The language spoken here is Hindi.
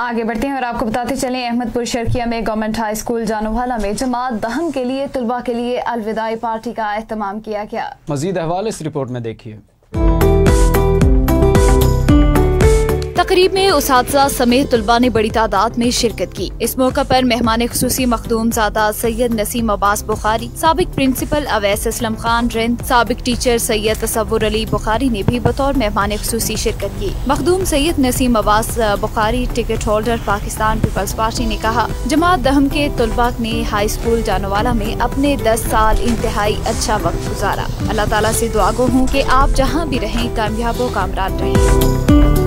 आगे बढ़ते हैं और आपको बताते चलें, अहमदपुर शर्किया में गवर्नमेंट हाई स्कूल जानोवाला में जमात दहम के लिए, तलबा के लिए अलविदाई पार्टी का अहतमाम किया गया। मजीद अहवाल इस रिपोर्ट में देखिए। तकरीब में उस समेत तलबा ने बड़ी तादाद में शिरकत की। इस मौका पर मेहमान खसूसी मखदूम ज़ादा सैयद नसीम अब्बास बुखारी, सबक प्रिंसिपल अवैस असलम खान रिंद, सबक टीचर सैयद तस्वुर अली बुखारी ने भी बतौर मेहमान खसूसी शिरकत की। Makhdoom Syed Naseem Abbas Bukhari ticket holder Pakistan Peoples Party ने कहा, जमात दहम के तलबा ने हाई स्कूल जानवाला में अपने दस साल इंतहाई अच्छा वक्त गुजारा। अल्लाह ताला से दुआ गो हूँ की आप जहाँ भी रहें, कामयाब कामरान रहें।